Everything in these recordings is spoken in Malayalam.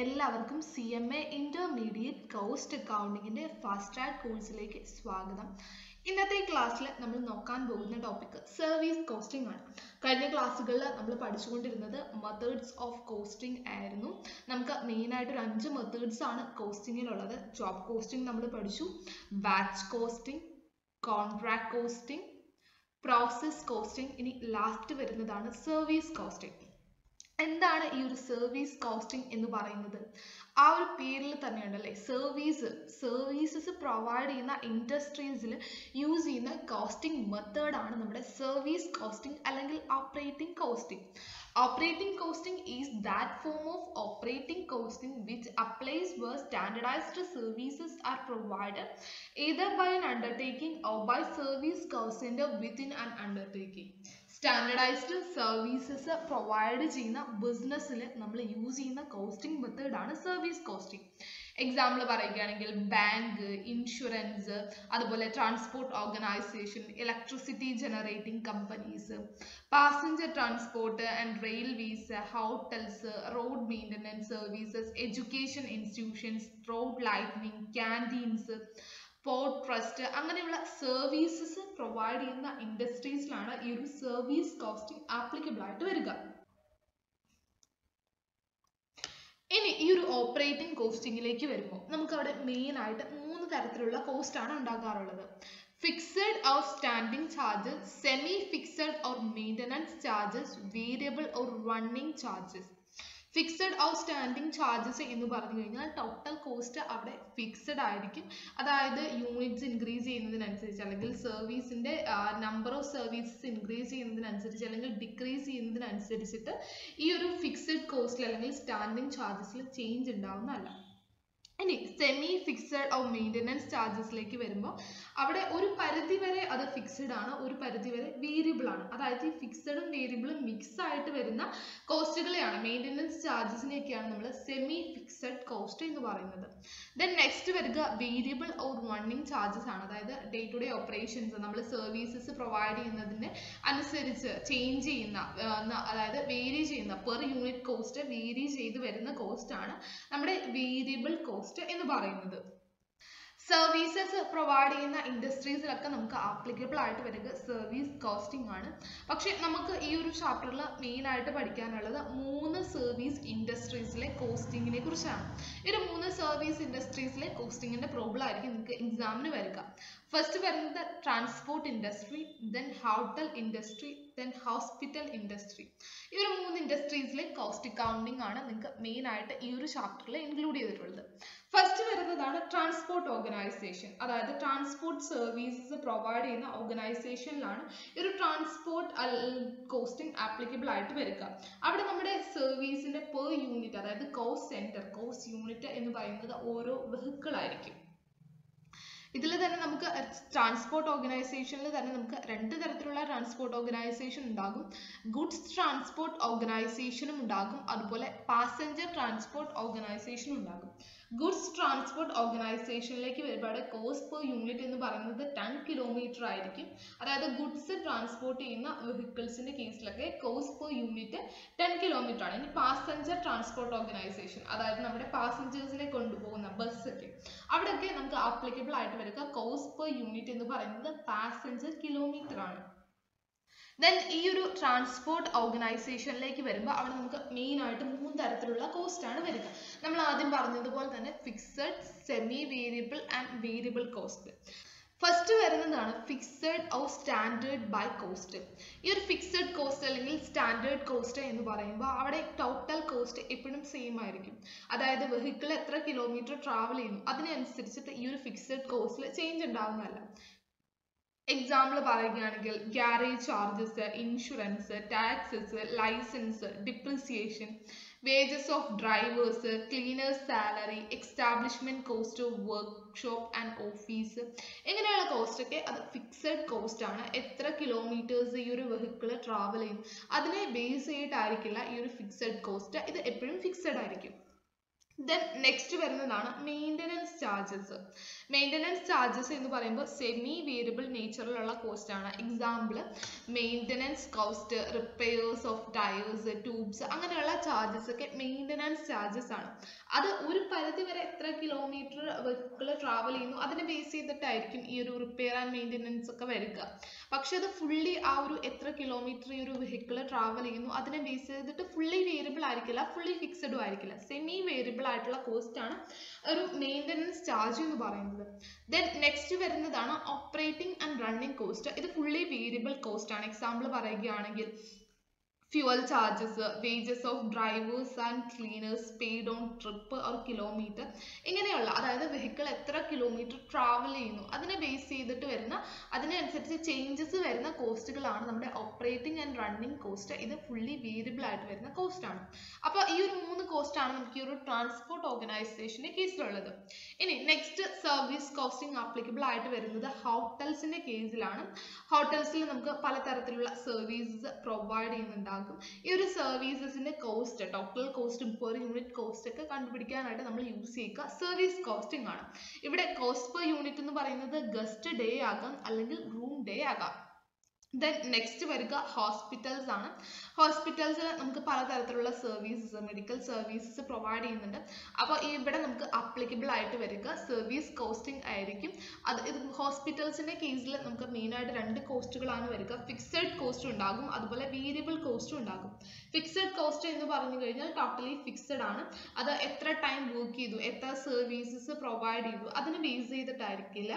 എല്ലാവർക്കും C M A intermediate cost അക്കൗണ്ടിങ്ങിന്റെ fast track കോഴ്സിലേക്ക് സ്വാഗതം. ഇന്നത്തെ ക്ലാസ്സിൽ നമ്മൾ നോക്കാൻ പോകുന്ന ടോപ്പിക് സർവീസ് കോസ്റ്റിംഗ് ആണ്. കഴിഞ്ഞ ക്ലാസ്സുകളിൽ നമ്മൾ പഠിച്ചുകൊണ്ടിരുന്നത് മെത്തേഡ്സ് ഓഫ് കോസ്റ്റിംഗ് ആയിരുന്നു. നമുക്ക് മെയിൻ ആയിട്ട് ഒരു അഞ്ച് മെത്തേഡ്സ് ആണ് കോസ്റ്റിങ്ങിലുള്ളത് ജോബ് കോസ്റ്റിംഗ് നമ്മൾ പഠിച്ചു. Batch costing contract costing process costing ഇനി ലാസ്റ്റ് വരുന്നതാണ് സർവീസ് കോസ്റ്റിംഗ് എന്താണ് ഈ ഒരു സർവീസ് കോസ്റ്റിംഗ് എന്ന് പറയുന്നത്? ആ ഒരു പേരിൽ തന്നെ തന്നെയുണ്ടല്ലേ? സർവീസ് സർവീസസ് പ്രൊവൈഡ് ചെയ്യുന്ന ഇൻഡസ്ട്രീസിൽ യൂസ് ചെയ്യുന്ന കോസ്റ്റിംഗ് മെത്തേഡ് ആണ് നമ്മുടെ സർവീസ് കോസ്റ്റിംഗ് അല്ലെങ്കിൽ operating costing operating costing is that form of operating costing which applies where standardised services are provided either by an undertaking or by service കൗസിന്റെ within an undertaking standardised services provide ചെയ്യുന്ന ബിസിനസ്സിൽ നമ്മൾ യൂസ് ചെയ്യുന്ന കോസ്റ്റിംഗ് ആണ് സർവീസ് കോസ്റ്റിംഗ് എക്സാമ്പിൾ പറയുകയാണെങ്കിൽ ബാങ്ക് ഇൻഷുറൻസ് അതുപോലെ transport organisation electricity generating companies passenger transport and railways hotels road maintenance services education institutions road lightning canteens port trust അങ്ങനെയുള്ള സർവീസസ് പ്രൊവൈഡ് ചെയ്യുന്ന ഇൻഡസ്ട്രീസിലാണ് ഈ ഒരു സർവീസ് കോസ്റ്റിംഗ് ആപ്ലിക്കബിൾ ആയിട്ട് വരിക. ഇനി ഈ ഒരു ഓപ്പറേറ്റിംഗ് കോസ്റ്റിംഗിലേക്ക് വരുമ്പോൾ നമുക്ക് അവിടെ മെയിൻ ആയിട്ട് മൂന്ന് തരത്തിലുള്ള കോസ്റ്റ് ആണ് ഉണ്ടാകാറുള്ളത്. Fixed or standing charges semi fixed or maintenance charges variable or running charges fixed outstanding charges എന്ന് പറഞ്ഞു കഴിഞ്ഞാൽ ടോട്ടൽ കോസ്റ്റ് അവിടെ ഫിക്സഡ് ആയിരിക്കും. അതായത് യൂണിറ്റ്സ് ഇൻക്രീസ് ചെയ്യുന്നതിനനുസരിച്ച് അല്ലെങ്കിൽ സർവീസിന്റെ നമ്പർ ഓഫ് സർവീസസ് ഇൻക്രീസ് ചെയ്യുന്നതിനനുസരിച്ച് അല്ലെങ്കിൽ ഡിക്രീസ് ചെയ്യുന്നതിനനുസരിച്ചിട്ട് ഈ ഒരു ഫിക്സഡ് കോസ്റ്റിൽ അല്ലെങ്കിൽ സ്റ്റാൻഡിങ് ചാർജസിൽ ചേഞ്ച് ഉണ്ടാവുന്നതല്ല. ഇനി സെമി ഫിക്സഡ് ഓ മെയിന്റെനൻസ് ചാർജസിലേക്ക് വരുമ്പോൾ അവിടെ ഒരു പരിധി വരെ അത് ഫിക്സഡ് ആണ് ഒരു പരിധി വരെ വേരിയബിൾ ആണ്. അതായത് ഈ ഫിക്സഡും വേരിയബിളും മിക്സ് ആയിട്ട് വരുന്ന കോസ്റ്റുകളെയാണ് മെയിന്റെനൻസ് ചാർജസിനെയൊക്കെയാണ് നമ്മൾ സെമി ഫിക്സഡ് കോസ്റ്റ് എന്ന് പറയുന്നത്. ദെൻ നെക്സ്റ്റ് വരിക വേരിയബിൾ ഓർ റണ്ണിങ് ചാർജസ് ആണ്. അതായത് ഡേ ടു ഡേ ഓപ്പറേഷൻസ് നമ്മൾ സർവീസസ് പ്രൊവൈഡ് ചെയ്യുന്നതിന് അനുസരിച്ച് ചേഞ്ച് ചെയ്യുന്ന അതായത് വേരി ചെയ്യുന്ന പെർ യൂണിറ്റ് കോസ്റ്റ് വേരി ചെയ്ത് വരുന്ന കോസ്റ്റ് ആണ്. നമ്മുടെ വേരിയബിൾ കോസ്റ്റ് എന്ന് പറയുന്നത്. സർവീസസ് പ്രൊവൈഡ് ചെയ്യുന്ന ഇൻഡസ്ട്രീസിലൊക്കെ നമുക്ക് ആപ്ലിക്കബിൾ ആയിട്ട് വരിക സർവീസ് കോസ്റ്റിംഗ് ആണ്. പക്ഷെ നമുക്ക് ഈ ഒരു ചാപ്റ്ററിൽ മെയിൻ ആയിട്ട് പഠിക്കാനുള്ളത് മൂന്ന് സർവീസ് ഇൻഡസ്ട്രീസിലെ കോസ്റ്റിങ്ങിനെ കുറിച്ചാണ്. ഒരു മൂന്ന് സർവീസ് ഇൻഡസ്ട്രീസിലെ കോസ്റ്റിങ്ങിന്റെ പ്രോബ്ലം ആയിരിക്കും നിങ്ങൾക്ക് എക്സാമിന് വരിക. ഫസ്റ്റ് വരുന്നത് transport industry then hotel industry then hospital industry ഈ ഒരു മൂന്ന് ഇൻഡസ്ട്രീസിലെ കോസ്റ്റ് അക്കൗണ്ടിങ് ആണ് നിങ്ങൾക്ക് മെയിൻ ആയിട്ട് ഈ ഒരു ചാപ്റ്ററിൽ ഇൻക്ലൂഡ് ചെയ്തിട്ടുള്ളത്. ഫസ്റ്റ് വരുന്നതാണ് ട്രാൻസ്പോർട്ട് ഓർഗനൈസേഷൻ അതായത് ട്രാൻസ്പോർട്ട് സർവീസസ് പ്രൊവൈഡ് ചെയ്യുന്ന ഓർഗനൈസേഷനിലാണ് ഈ ഒരു ട്രാൻസ്പോർട്ട് കോസ്റ്റിംഗ് ആപ്ലിക്കബിൾ ആയിട്ട് വരിക. അവിടെ നമ്മുടെ സർവീസിന്റെ പെർ യൂണിറ്റ് അതായത് കോസ്റ്റ് സെന്റർ കോസ്റ്റ് യൂണിറ്റ് എന്ന് പറയുന്നത് ഓരോ വെഹിക്കിൾ ആയിരിക്കും. ഇതിൽ തന്നെ നമുക്ക് ട്രാൻസ്പോർട്ട് ഓർഗനൈസേഷനിൽ തന്നെ നമുക്ക് രണ്ട് തരത്തിലുള്ള ട്രാൻസ്പോർട്ട് ഓർഗനൈസേഷൻ ഉണ്ടാകും. ഗുഡ്സ് ട്രാൻസ്പോർട്ട് ഓർഗനൈസേഷനും ഉണ്ടാകും. അതുപോലെ പാസഞ്ചർ ട്രാൻസ്പോർട്ട് ഓർഗനൈസേഷനും ഉണ്ടാകും. ഗുഡ്സ് ട്രാൻസ്പോർട്ട് ഓർഗനൈസേഷനിലേക്ക് വരുമ്പോൾ കോസ്റ്റ് പെർ യൂണിറ്റ് എന്ന് പറയുന്നത് ടെൻ കിലോമീറ്റർ ആയിരിക്കും. അതായത് ഗുഡ്സ് ട്രാൻസ്പോർട്ട് ചെയ്യുന്ന വെഹിക്കിൾസിന്റെ കേസിലൊക്കെ cost per unit ten kilometre ആണ്. ഇനി പാസഞ്ചർ ട്രാൻസ്പോർട്ട് ഓർഗനൈസേഷൻ അതായത് നമ്മുടെ പാസഞ്ചേഴ്സിനെ കൊണ്ടുപോകുന്ന ബസ്സൊക്കെ അവിടെയൊക്കെ നമുക്ക് ആപ്ലിക്കബിൾ ആയിട്ട് വരിക. കോസ്റ്റ് പെർ യൂണിറ്റ് എന്ന് പറയുന്നത് പാസഞ്ചർ കിലോമീറ്റർ ആണ്. ദെൻ ഈ ഒരു ട്രാൻസ്പോർട്ട് ഓർഗനൈസേഷനിലേക്ക് വരുമ്പോൾ അവിടെ നമുക്ക് മെയിൻ ആയിട്ട് മൂന്ന് തരത്തിലുള്ള കോസ്റ്റ് ആണ് വരിക നമ്മൾ ആദ്യം പറഞ്ഞതുപോലെ തന്നെ fixed semi variable and variable cost first വരുന്നതാണ് fixed or standard by cost ഈ ഒരു ഫിക്സഡ് കോസ്റ്റ് അല്ലെങ്കിൽ സ്റ്റാൻഡേർഡ് കോസ്റ്റ് എന്ന് പറയുമ്പോൾ അവിടെ ടോട്ടൽ കോസ്റ്റ് എപ്പോഴും സെയിം ആയിരിക്കും. അതായത് വെഹിക്കിൾ എത്ര കിലോമീറ്റർ ട്രാവൽ ചെയ്യുന്നു അതിനനുസരിച്ചിട്ട് ഈ ഒരു ഫിക്സഡ് കോസ്റ്റിൽ ചേഞ്ച് ഉണ്ടാവുന്നതല്ല. എക്സാമ്പിൾ പറയുകയാണെങ്കിൽ garage charges insurance taxes licence depreciation wages of drivers cleaners salary establishment cost of workshop and office ഇങ്ങനെയുള്ള കോസ്റ്റ് ഒക്കെ അത് ഫിക്സഡ് കോസ്റ്റ് ആണ്. എത്ര കിലോമീറ്റേഴ്സ് ഈ ഒരു വെഹിക്കിൾ ട്രാവൽ ചെയ്യും അതിനെ ബേസ് ചെയ്തിട്ടായിരിക്കില്ല ഈ ഒരു ഫിക്സഡ് കോസ്റ്റ് ഇത് എപ്പോഴും ഫിക്സഡ് ആയിരിക്കും. ദെൻ നെക്സ്റ്റ് വരുന്നതാണ് മെയിന്റനൻസ് ചാർജസ് മെയിന്റനൻസ് ചാർജസ് എന്ന് പറയുമ്പോൾ സെമി വേരിയബിൾ നേച്ചറിലുള്ള കോസ്റ്റ് ആണ്. Example maintenance cost repairs of tyres tubes അങ്ങനെയുള്ള ചാർജസ് ഒക്കെ മെയിന്റനൻസ് ചാർജസ് ആണ്. അത് ഒരു പരിധി വരെ എത്ര കിലോമീറ്റർ വെഹിക്കിൾ ട്രാവൽ ചെയ്യുന്നു അതിനെ ബേസ് ചെയ്തിട്ടായിരിക്കും ഈ ഒരു റിപ്പയർ ആൻഡ് മെയിന്റനൻസ് ഒക്കെ വരിക. പക്ഷെ അത് ഫുള്ളി ആ ഒരു എത്ര കിലോമീറ്റർ ഈ ഒരു വെഹിക്കിൾ ട്രാവൽ ചെയ്യുന്നു അതിനെ ബേസ് ചെയ്തിട്ട് ഫുള്ളി വേരിയബിൾ ആയിരിക്കില്ല ഫുള്ളി ഫിക്സഡും ആയിരിക്കില്ല. സെമി വേരിയബിൾ ആയിട്ടുള്ള കോസ്റ്റ് ആണ് ഒരു മെയിന്റനൻസ് ചാർജ് എന്ന് പറയുന്നത്. ദെൻ നെക്സ്റ്റ് വരുന്നതാണ് ഓപ്പറേറ്റിംഗ് ആൻഡ് റണ്ണിങ് കോസ്റ്റ് ഇത് ഫുള്ളി വേരിയബിൾ കോസ്റ്റ് ആണ്. എക്സാമ്പിൾ പറയുകയാണെങ്കിൽ fuel charges wages of drivers and cleaners paid on trip or kilometre ഇങ്ങനെയുള്ള അതായത് vehicle എത്ര കിലോമീറ്റർ travel ചെയ്യുന്നു അതിനെ ബേസ് ചെയ്തിട്ട് വരുന്ന അതിനനുസരിച്ച് ചേഞ്ചസ് വരുന്ന കോസ്റ്റുകളാണ് നമ്മുടെ ഓപ്പറേറ്റിംഗ് ആൻഡ് റണ്ണിങ് കോസ്റ്റ് ഇത് ഫുള്ളി വേരിയബിൾ ആയിട്ട് വരുന്ന കോസ്റ്റ് ആണ്. അപ്പോൾ ഈ ഒരു മൂന്ന് കോസ്റ്റ് ആണ് നമുക്ക് ഈ ഒരു ട്രാൻസ്പോർട്ട് ഓർഗനൈസേഷന്റെ കേസിലുള്ളത് ഇനി നെക്സ്റ്റ് സർവീസ് കോസ്റ്റിംഗ് ആപ്ലിക്കബിൾ ആയിട്ട് വരുന്നത് ഹോട്ടൽസിന്റെ കേസിലാണ് ഹോട്ടൽസിൽ നമുക്ക് പലതരത്തിലുള്ള സർവീസസ് പ്രൊവൈഡ് ചെയ്യുന്നുണ്ടാകും ഈ ഒരു സർവീസസിന്റെ cost total cost per unit cost ഒക്കെ കണ്ടുപിടിക്കാനായിട്ട് നമ്മൾ യൂസ് ചെയ്യുക. സർവീസ് കോസ്റ്റിംഗ് ആണ്. ഇവിടെ കോസ്റ്റ് പെർ യൂണിറ്റ് എന്ന് പറയുന്നത് ഗസ്റ്റ് ഡേ ആകാം അല്ലെങ്കിൽ റൂം ഡേ ആകാം. ദെൻ നെക്സ്റ്റ് വരിക ഹോസ്പിറ്റൽസ് ആണ്. ഹോസ്പിറ്റൽസിൽ നമുക്ക് പലതരത്തിലുള്ള സർവീസസ് മെഡിക്കൽ സർവീസസ് പ്രൊവൈഡ് ചെയ്യുന്നുണ്ട്. അപ്പോൾ ഇവിടെ നമുക്ക് അപ്ലിക്കബിൾ ആയിട്ട് വരിക. സർവീസ് കോസ്റ്റിംഗ് ആയിരിക്കും. അത് ഇത് ഹോസ്പിറ്റൽസിന്റെ കേസിൽ നമുക്ക് മെയിനായിട്ട് രണ്ട് കോസ്റ്റുകളാണ് വരിക. ഫിക്സഡ് കോസ്റ്റ് ഉണ്ടാകും. അതുപോലെ വേരിയബിൾ കോസ്റ്റും ഉണ്ടാകും. ഫിക്സഡ് കോസ്റ്റ് എന്ന് പറഞ്ഞു കഴിഞ്ഞാൽ ടോട്ടലി ഫിക്സഡ് ആണ്. അത് എത്ര ടൈം വർക്ക് ചെയ്തു എത്ര സർവീസസ് പ്രൊവൈഡ് ചെയ്തു അതിന് ബേസ് ചെയ്തിട്ടായിരിക്കില്ല.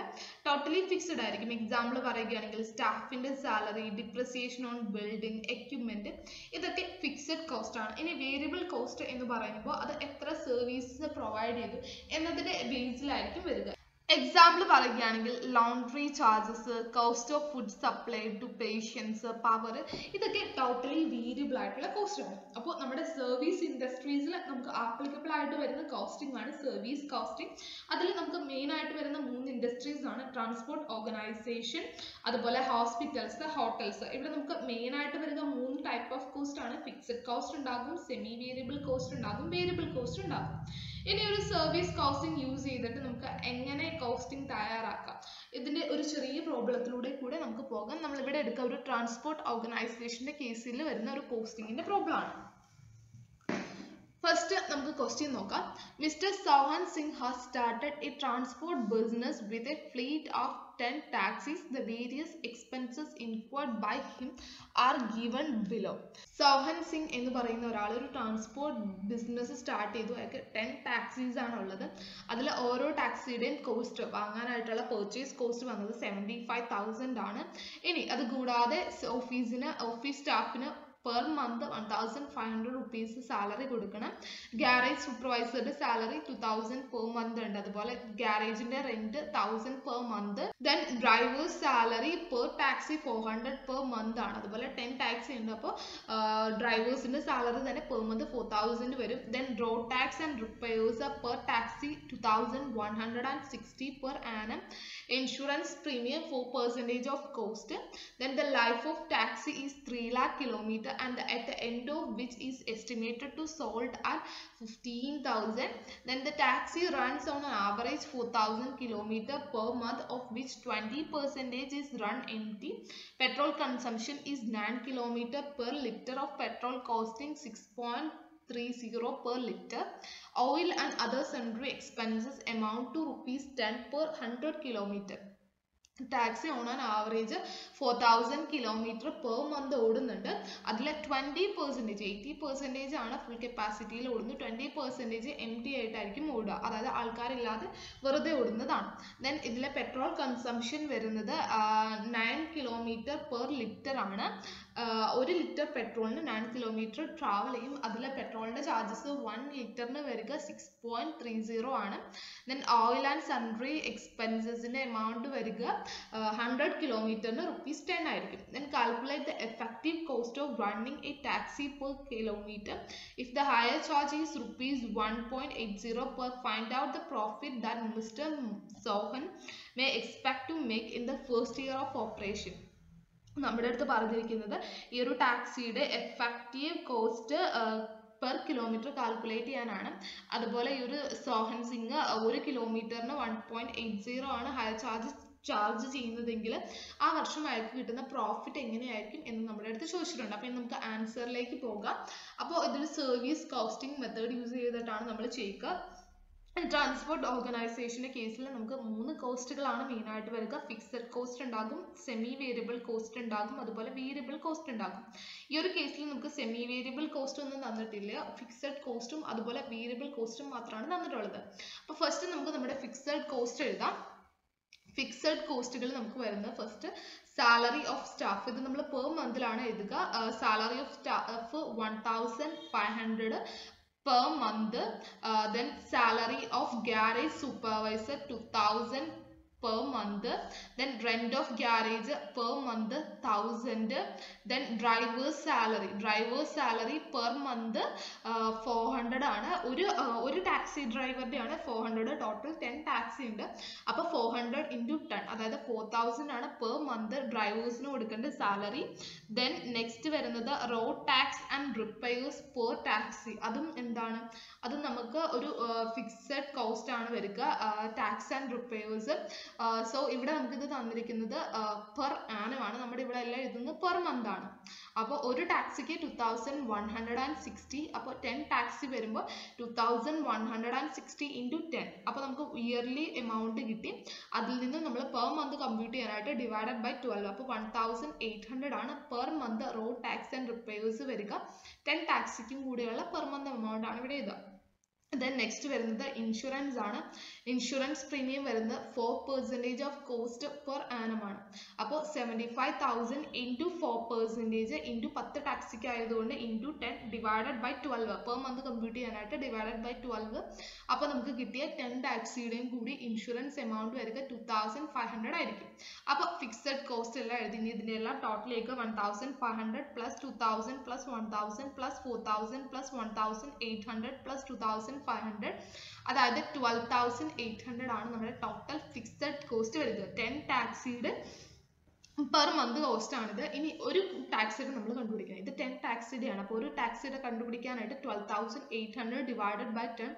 ടോട്ടലി ഫിക്സഡ് ആയിരിക്കും. എക്സാമ്പിൾ പറയുകയാണെങ്കിൽ സ്റ്റാഫിന്റെ salary depreciation on building equipment ഇതൊക്കെ ഫിക്സഡ് കോസ്റ്റ് ആണ്. ഇനി വേരിയബിൾ കോസ്റ്റ് എന്ന് പറയുമ്പോൾ അത് എത്ര സർവീസസ് പ്രൊവൈഡ് ചെയ്തു എന്നതിന്റെ ബേസിലായിരിക്കും വരിക. എക്സാമ്പിൾ പറയുകയാണെങ്കിൽ laundry charges cost of food supply to patients power ഇതൊക്കെ ടോട്ടലി വേരിയബിൾ ആയിട്ടുള്ള കോസ്റ്റ് ആണ്. അപ്പോൾ നമ്മുടെ സർവീസ് ഇൻഡസ്ട്രീസിൽ നമുക്ക് ആപ്ലിക്കബിൾ ആയിട്ട് വരുന്ന കോസ്റ്റിംഗ് ആണ് സർവീസ് കോസ്റ്റിംഗ് അതിൽ നമുക്ക് മെയിൻ ആയിട്ട് വരുന്ന മൂന്ന് ഇൻഡസ്ട്രീസ് ആണ് ട്രാൻസ്പോർട്ട് ഓർഗനൈസേഷൻ അതുപോലെ ഹോസ്പിറ്റൽസ് ഹോട്ടൽസ് ഇവിടെ നമുക്ക് മെയിൻ ആയിട്ട് വരുന്ന മൂന്ന് ടൈപ്പ് ഓഫ് കോസ്റ്റ് ആണ് ഫിക്സഡ് കോസ്റ്റ് ഉണ്ടാകും സെമി വേരിയബിൾ കോസ്റ്റ് ഉണ്ടാകും വേരിയബിൾ കോസ്റ്റ് ഉണ്ടാകും. ഇനി ഒരു സർവീസ് കോസ്റ്റിംഗ് യൂസ് ചെയ്തിട്ട് നമുക്ക് എങ്ങനെ കോസ്റ്റിംഗ് തയ്യാറാക്കാം. ഇതിന്റെ ഒരു ചെറിയ പ്രോബ്ലത്തിലൂടെ കൂടെ നമുക്ക് പോകാം. നമ്മളിവിടെ എടുക്കുക ഒരു ട്രാൻസ്പോർട്ട് ഓർഗനൈസേഷന്റെ കേസിൽ വരുന്ന ഒരു കോസ്റ്റിംഗിന്റെ പ്രോബ്ലം ആണ്. ഫസ്റ്റ് നമുക്ക് question നോക്കാം. Mister Sauhan Singh has started a transport business with a fleet of 10 taxis, the various expenses incurred by him are given below. Sohan Singh എന്ന് പറയുന്ന ഒരാൾ ഒരു ട്രാൻസ്പോർട്ട് ബിസിനസ് സ്റ്റാർട്ട് ചെയ്തു. അയാൾക്ക് ടെൻ ടാക്സീസ് ആണ് ഉള്ളത്. അതിൽ ഓരോ ടാക്സിയുടെയും കോസ്റ്റ് വാങ്ങാനായിട്ടുള്ള purchase കോസ്റ്റ് വന്നത് സെവന്റി ഫൈവ് തൗസൻഡ് ആണ്. ഇനി അത് കൂടാതെ ഓഫീസിന് office staff per month one thousand five hundred rupees salary കൊടുക്കണം garage സൂപ്പർവൈസറുടെ salary two thousand per month ഉണ്ട്. അതുപോലെ ഗ്യാരേജിന്റെ rent thousand per month then drivers salary per taxi four hundred per month ആണ്. അതുപോലെ ടെൻ ടാക്സി ഉണ്ട്. അപ്പോൾ ഡ്രൈവേഴ്സിന്റെ സാലറി തന്നെ പെർ മന്ത് ഫോർ തൗസൻഡ് വരും. Then road tax and repairs per taxi two thousand one hundred and sixty per annum insurance premium four percentage of cost then the life of taxi is three lakh kilometre and at the end of which is estimated to sold at 15,000 then the taxi runs on an average 4,000 kilometer per month of which 20 percentage is run empty. Petrol consumption is 9 kilometer per liter of petrol costing 6.30 per liter. Oil and other sundry expenses amount to rupees 10 per 100 kilometer taxi on an average four thousand kilometre per month ഓടുന്നുണ്ട്. അതിൽ ട്വന്റി പെർസെന്റേജ് എയ്റ്റി പെർസെന്റേജ് ആണ് ഫുൾ കപ്പാസിറ്റിയിൽ ഓടുന്നത്. ട്വന്റി പെർസെന്റേജ് എം ടി ആയിട്ടായിരിക്കും ഓടുക. അതായത് ആൾക്കാരില്ലാതെ വെറുതെ ഓടുന്നതാണ്. ദെൻ ഇതിലെ പെട്രോൾ കൺസംഷൻ വരുന്നത് നയൻ കിലോമീറ്റർ പെർ ലിറ്റർ ആണ്. ഒരു ലിറ്റർ പെട്രോളിന് നയൻ കിലോമീറ്റർ ട്രാവൽ ചെയ്യും. അതിലെ പെട്രോളിന്റെ ചാർജസ് വൺ ലിറ്ററിന് വരിക സിക്സ് പോയിന്റ് ത്രീ സീറോ ആണ്. ദെൻ ഓയിൽ ആൻഡ് സൺട്രി എക്സ്പെൻസസിന്റെ എമൗണ്ട് വരിക ഹൺഡ്രഡ് കിലോമീറ്ററിന് റുപ്പീസ് ടെൻ ആയിരിക്കും. Then calculate the effective cost of running a taxi per kilometre if the hire charge is rupees one point eight zero per find out the profit that mister Sohan may expect to make in the first year of operation നമ്മുടെ അടുത്ത് പറഞ്ഞിരിക്കുന്നത് ഈ ഒരു ടാക്സിയുടെ effective cost per kilometre calculate ചെയ്യാനാണ്. അതുപോലെ ഈ ഒരു സോഹൻ സിംഗ് ഒരു കിലോമീറ്ററിന് വൺ പോയിന്റ് എയ്റ്റ് സീറോ ആണ് ഹയർ ചാർജ് ചാർജ് ചെയ്യുന്നതെങ്കിൽ ആ വർഷം അയാൾക്ക് കിട്ടുന്ന പ്രോഫിറ്റ് എങ്ങനെയായിരിക്കും എന്ന് നമ്മുടെ അടുത്ത് ചോദിച്ചിട്ടുണ്ട്. അപ്പോൾ നമുക്ക് ആൻസറിലേക്ക് പോകാം. അപ്പോൾ ഇതിൽ സർവീസ് കോസ്റ്റിംഗ് മെത്തേഡ് യൂസ് ചെയ്തിട്ടാണ് നമ്മൾ ചെയ്യുക. ട്രാൻസ്പോർട്ട് ഓർഗനൈസേഷന്റെ കേസിൽ നമുക്ക് മൂന്ന് കോസ്റ്റുകളാണ് മെയിനായിട്ട് വരിക. ഫിക്സഡ് കോസ്റ്റ് ഉണ്ടാകും സെമി വേരിയബിൾ കോസ്റ്റ് ഉണ്ടാകും അതുപോലെ വേരിയബിൾ കോസ്റ്റ് ഉണ്ടാകും. ഈ ഒരു കേസിൽ നമുക്ക് സെമി വേരിയബിൾ കോസ്റ്റ് ഒന്നും തന്നിട്ടില്ല. ഫിക്സഡ് കോസ്റ്റും അതുപോലെ വേരിയബിൾ കോസ്റ്റും മാത്രമാണ് തന്നിട്ടുള്ളത്. അപ്പോൾ ഫസ്റ്റ് നമുക്ക് നമ്മുടെ ഫിക്സഡ് കോസ്റ്റ് എഴുതാം. ഫിക്സഡ് കോസ്റ്റുകൾ നമുക്ക് വരുന്നത് ഫസ്റ്റ് സാലറി ഓഫ് സ്റ്റാഫ് ഇത് നമ്മൾ പെർ മന്തിലാണ് എഴുതുക. Salary of staff one thousand five hundred per month uh, then salary of garage supervisor 2000 per month then rent of garage per month 1000 then driver's salary. Driver's salary per month uh, 400 ആണ്. ഒരു ഒരു ടാക്സി ഡ്രൈവറുടെ ആണ് four hundred total ten taxi ഉണ്ട്. അപ്പോൾ ഫോർ ഹൺഡ്രഡ് ഇന്റു ടെൻ അതായത് ഫോർ തൗസൻഡ് ആണ് പെർ മന്ത് ഡ്രൈവേഴ്സിന് കൊടുക്കേണ്ട സാലറി ദെൻ നെക്സ്റ്റ് വരുന്നത് road tax and repairs per taxi അതും എന്താണ്? അത് നമുക്ക് ഒരു ഫിക്സഡ് കോസ്റ്റ് ആണ് വരിക. ടാക്സ് ആൻഡ് റിപ്പയേഴ്സ് സോ ഇവിടെ നമുക്ക് ഇത് തന്നിരിക്കുന്നത് പെർ ആണ്. നമ്മുടെ ഇവിടെ എല്ലാം എഴുതുന്നത് പെർ മന്ത് ആണ്. അപ്പോൾ ഒരു ടാക്സിക്ക് two thousand one hundred and sixty അപ്പോൾ ടെൻ ടാക്സി വരുമ്പോൾ two thousand one hundred and sixty into ten അപ്പോൾ നമുക്ക് ഇയർലി എമൗണ്ട് കിട്ടി. അതിൽ നിന്ന് നമ്മൾ പെർ മന്ത് കമ്പ്യൂട്ട് ചെയ്യാനായിട്ട് ഡിവൈഡഡ് ബൈ ട്വൽവ് അപ്പോൾ വൺ തൗസൻഡ് എയ്റ്റ് ഹൺഡ്രഡ് ആണ് per month road tax and repairs വരിക. ടെൻ ടാക്സിക്കും കൂടിയുള്ള പെർ മന്ത് എമൗണ്ട് ആണ് ഇവിടെ എഴുതുക. ദെൻ നെക്സ്റ്റ് വരുന്നത് ഇൻഷുറൻസ് ആണ്. ഇൻഷുറൻസ് പ്രീമിയം വരുന്നത് four percentage of cost per annum ആണ്. അപ്പോൾ seventy five thousand into four percentage into പത്ത് ടാക്സിക്ക് ആയതുകൊണ്ട് into ten divided by twelve per month compute ചെയ്യാനായിട്ട് ഡിവൈഡഡ് ബൈ ട്വൽവ് അപ്പോൾ നമുക്ക് കിട്ടിയ ടെൻ ടാക്സിയുടെയും കൂടി ഇൻഷുറൻസ് എമൗണ്ട് വരിക ടു തൗസൻഡ് ഫൈവ് ഹൺഡ്രഡ് ആയിരിക്കും. അപ്പോൾ ഫിക്സഡ് കോസ്റ്റ് എല്ലാം എഴുതി ഇതിന്റെ എല്ലാം ടോട്ടലേക്ക് one thousand five hundred plus two thousand plus one thousand plus four thousand plus one thousand eight hundred plus two thousand five hundred അതായത് ട്വൽവ് തൗസൻഡ് എയ്റ്റ് ഹൺഡ്രഡ് ആണ് നമ്മുടെ ടോട്ടൽ ഫിക്സഡ് കോസ്റ്റ് വരുന്നത്. ടെൻ ടാക്സിയുടെ പെർ മന്ത് കോസ്റ്റ് ആണിത്. ഇനി ഒരു ടാക്സിയുടെ നമ്മൾ കണ്ടുപിടിക്കണം. ഇത് ടെൻ ടാക്സിയുടെ ആണ് അപ്പോൾ ഒരു ടാക്സിയുടെ കണ്ടുപിടിക്കാനായിട്ട് twelve thousand eight hundred divided by ten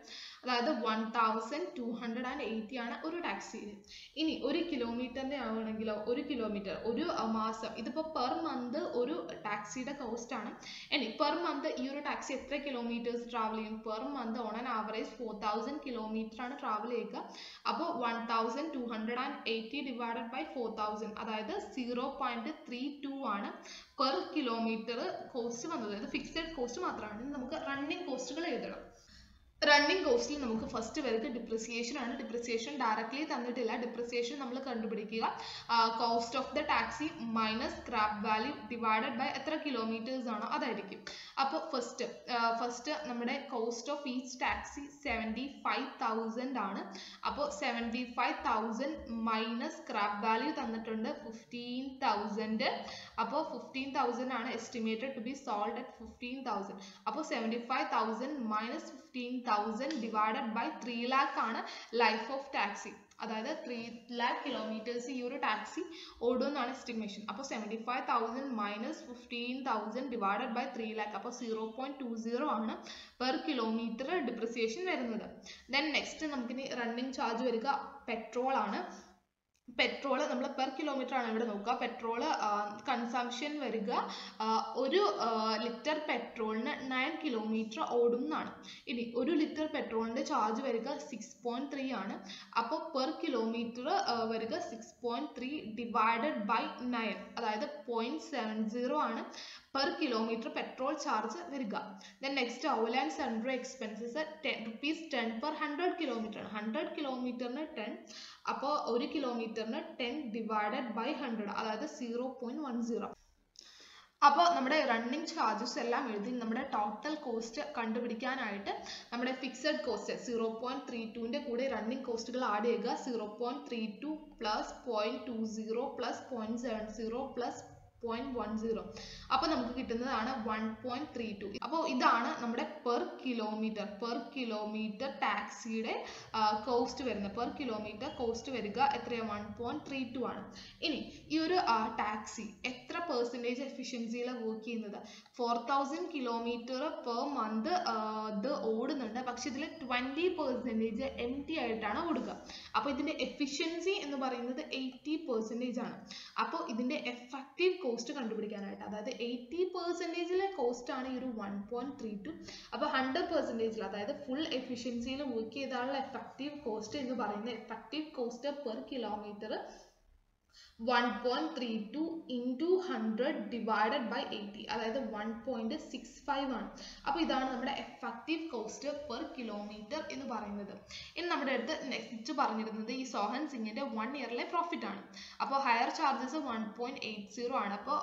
അതായത് one thousand two hundred and eighty ആണ് ഒരു ടാക്സിയുടെ ഇനി ഒരു കിലോമീറ്ററിന്റെ ആവണമെങ്കിലോ ഒരു കിലോമീറ്റർ ഒരു മാസം ഇതിപ്പോൾ പെർ മന്ത് ഒരു ടാക്സിയുടെ കോസ്റ്റ് ആണ്. ഇനി പെർ മന്ത് ഈ ഒരു ടാക്സി എത്ര കിലോമീറ്റേഴ്സ് ട്രാവൽ ചെയ്യും? Per month on an average four thousand kilometre ആണ് ട്രാവൽ ചെയ്യുക. അപ്പോൾ one thousand two hundred and eighty divided by four thousand അതായത് സീറോ പോയിന്റ് ത്രീ ടു ആണ് പെർ കിലോമീറ്റർ കോസ്റ്റ് വന്നത്. ഇത് ഫിക്സഡ് കോസ്റ്റ് മാത്രമാണ്. നമുക്ക് റണ്ണിങ് കോസ്റ്റുകൾ എഴുതണം. റണ്ണിങ് കോസ്റ്റിൽ നമുക്ക് ഫസ്റ്റ് വരുന്നത് ഡിപ്രിസിയേഷൻ ആണ്. ഡിപ്രിസിയേഷൻ ഡയറക്ട്ലി തന്നിട്ടില്ല. ഡിപ്രിസിയേഷൻ നമ്മൾ കണ്ടുപിടിക്കുക. Cost of the taxi minus scrap value divided by എത്ര കിലോമീറ്റേഴ്സ് ആണോ അതായിരിക്കും. അപ്പോൾ ഫസ്റ്റ് ഫസ്റ്റ് നമ്മുടെ cost of each taxi seventy five thousand ആണ്. അപ്പോൾ seventy five thousand minus scrap value തന്നിട്ടുണ്ട് ഫിഫ്റ്റീൻ തൗസൻഡ് അപ്പോൾ ഫിഫ്റ്റീൻ തൗസൻഡ് ആണ് estimated to be sold at fifteen thousand അപ്പോൾ seventy five thousand minus fifteen thousand divided by three lakh ആണ് ലൈഫ് ഓഫ് ടാക്സി അതായത് ത്രീ ലാക്ക് കിലോമീറ്റേഴ്സ് ഈ ഒരു ടാക്സി ഓടുമെന്നാണ് എസ്റ്റിമേഷൻ അപ്പോൾ seventy five thousand minus fifteen thousand divided by three lakh അപ്പോൾ സീറോ പോയിന്റ് ടു സീറോ ആണ് പെർ കിലോമീറ്റർ ഡിപ്രിസിയേഷൻ വരുന്നത്. ദെൻ നെക്സ്റ്റ് നമുക്കിനി റണ്ണിങ് ചാർജ് വരിക പെട്രോൾ ആണ്. പെട്രോൾ നമ്മൾ പെർ കിലോമീറ്റർ ആണ് ഇവിടെ നോക്കുക. പെട്രോൾ കൺസംഷൻ വരിക ഒരു ലിറ്റർ പെട്രോളിന് നയൻ കിലോമീറ്റർ ഓടുന്നതാണ്. ഇനി ഒരു ലിറ്റർ പെട്രോളിന്റെ ചാർജ് വരിക സിക്സ് പോയിന്റ് ത്രീ ആണ്. അപ്പോൾ പെർ കിലോമീറ്റർ വരിക six point three divided by nine അതായത് പോയിന്റ് സെവൻ സീറോ ആണ്. പെർ കിലോമീറ്റർ പെട്രോൾ ചാർജ് വരിക. Next oil and sundry expenses ten rupees ten per hundred kilometre hundred കിലോമീറ്ററിന് ടെൻ അപ്പോൾ ഒരു കിലോമീറ്ററിന് ടെൻ ഡിവൈഡഡ് ബൈ ഹൺഡ്രഡ് അതായത് സീറോ പോയിന്റ് വൺ സീറോ അപ്പോൾ നമ്മുടെ റണ്ണിങ് ചാർജസ് എല്ലാം എഴുതി നമ്മുടെ ടോട്ടൽ കോസ്റ്റ് കണ്ടുപിടിക്കാനായിട്ട് നമ്മുടെ fixed cost zero point three ടുവിന്റെ കൂടെ റണ്ണിങ് കോസ്റ്റുകൾ ആഡ് ചെയ്യുക. Zero point three two plus point two zero plus point seven zero plus point one zero അപ്പൊ നമുക്ക് കിട്ടുന്നതാണ് വൺ പോയിന്റ് ത്രീ ടു അപ്പോൾ ഇതാണ് നമ്മുടെ പെർ കിലോമീറ്റർ പെർ കിലോമീറ്റർ ടാക്സിയുടെ കോസ്റ്റ് വരുന്നത്. പെർ കിലോമീറ്റർ കോസ്റ്റ് വരിക എത്രയാണ് വൺ പോയിന്റ് ത്രീ ടു ആണ്. ഇനി ഈ ഒരു ടാക്സി എത്ര പെർസെന്റേജ് എഫിഷ്യൻസിയിലാണ് വർക്ക് ചെയ്യുന്നത്? Four thousand kilometre per month ഇത് ഓടുന്നുണ്ട്. പക്ഷെ ഇതിൽ ട്വന്റി പെർസെന്റേജ് എം ടി ആയിട്ടാണ് ഓടുക. അപ്പോൾ ഇതിന്റെ എഫിഷ്യൻസി എന്ന് പറയുന്നത് എയ്റ്റി പെർസെന്റേജ് ആണ്. അപ്പോൾ ഇതിന്റെ എഫക്റ്റീവ് കോസ്റ്റ് കണ്ടുപിടിക്കാനായിട്ട്. അതായത് എയ്റ്റി പെർസെന്റേജിലെ കോസ്റ്റ് ആണ് ഈ ഒരു വൺ പോയിന്റ് ത്രീ ടു അപ്പോൾ ഹൺഡ്രഡ് പെർസെന്റേജിൽ അതായത് ഫുൾ എഫിഷ്യൻസിയിൽ വർക്ക് ചെയ്താലുള്ള എഫക്റ്റീവ് കോസ്റ്റ് എന്ന് പറയുന്നത് effective cost per kilometre one point three two into hundred divided by eighty അതായത് വൺ പോയിന്റ് സിക്സ് ഫൈവ് ആണ്. അപ്പോൾ ഇതാണ് നമ്മുടെ എഫക്റ്റീവ് കോസ്റ്റ് പെർ കിലോമീറ്റർ എന്ന് പറയുന്നത്. ഇനി നമ്മുടെ അടുത്ത് നെക്സ്റ്റ് പറഞ്ഞിരുന്നത് ഈ സോഹൻ സിംഗിന്റെ വൺ ഇയറിലെ പ്രോഫിറ്റ് ആണ്. അപ്പോൾ hire charges one point eight zero ആണ്. അപ്പോൾ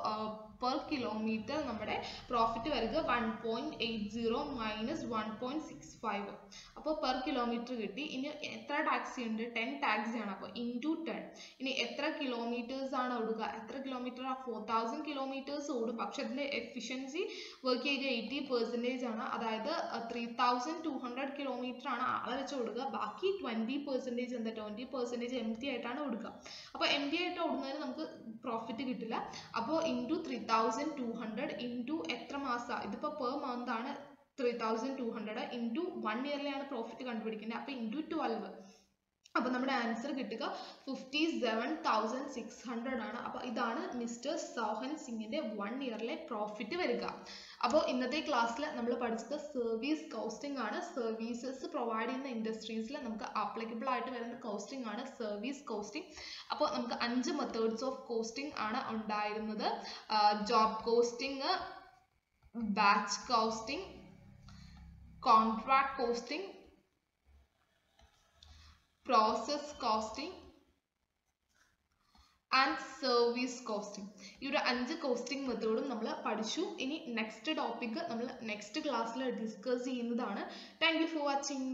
പെർ കിലോമീറ്റർ നമ്മുടെ പ്രോഫിറ്റ് വരിക one point eight zero minus one point six five അപ്പോൾ പെർ കിലോമീറ്റർ കിട്ടി. ഇനി എത്ര ടാക്സി ഉണ്ട്? ടെൻ ടാക്സി ആണ്. അപ്പോൾ ഇന്റു ടെൻ ഇനി എത്ര കിലോമീറ്റേഴ്സ് ആണ് ഓടുക എത്ര കിലോമീറ്റർ ആ? ഫോർ തൗസൻഡ് കിലോമീറ്റേഴ്സ് ഓടും. പക്ഷെ അതിന്റെ എഫിഷ്യൻസി വർക്ക് ചെയ്യുക എയ്റ്റി പെർസെന്റേജ് ആണ്. അതായത് three thousand two hundred kilometre ആണ് ആളെ വെച്ച് ഓടുക. ബാക്കി ട്വന്റി പെർസെന്റേജ് എന്താ? ട്വന്റി പെർസെന്റേജ് എം ടി ആയിട്ടാണ് ഓടുക. അപ്പോൾ എം ടി ആയിട്ട് ഓടുന്നതിന് നമുക്ക് പ്രോഫിറ്റ് കിട്ടില്ല. അപ്പോൾ into three thousand two hundred into എത്ര മാസം? ഇതിപ്പോൾ പെർ മന്ത് ആണ് three thousand two hundred into one ഇയറിലാണ് profit കണ്ടുപിടിക്കുന്നത് അപ്പോൾ ഇന്റു ട്വൽവ് അപ്പോൾ നമ്മുടെ ആൻസർ കിട്ടുക fifty seven thousand six hundred ആണ്. അപ്പോൾ ഇതാണ് മിസ്റ്റർ സോഹൻ സിംഗിന്റെ വൺ ഇയറിലെ പ്രോഫിറ്റ് വരിക. അപ്പോൾ ഇന്നത്തെ ക്ലാസ്സിൽ നമ്മൾ പഠിച്ചത് സർവീസ് കോസ്റ്റിംഗ് ആണ്. സർവീസസ് പ്രൊവൈഡ് ചെയ്യുന്ന ഇൻഡസ്ട്രീസിൽ നമുക്ക് ആപ്ലിക്കബിൾ ആയിട്ട് വരുന്ന കോസ്റ്റിംഗ് ആണ് സർവീസ് കോസ്റ്റിംഗ് അപ്പോൾ നമുക്ക് അഞ്ച് മെത്തേഡ്സ് ഓഫ് കോസ്റ്റിംഗ് ആണ് ഉണ്ടായിരുന്നത്. Job costing batch costing contract costing process costing and service costing ഈ ഒരു അഞ്ച് കോസ്റ്റിംഗ് മെത്തേഡും നമ്മൾ പഠിച്ചു. ഇനി നെക്സ്റ്റ് ടോപ്പിക് നമ്മൾ നെക്സ്റ്റ് ക്ലാസ്സിൽ ഡിസ്കസ് ചെയ്യുന്നതാണ്. Thank you for watching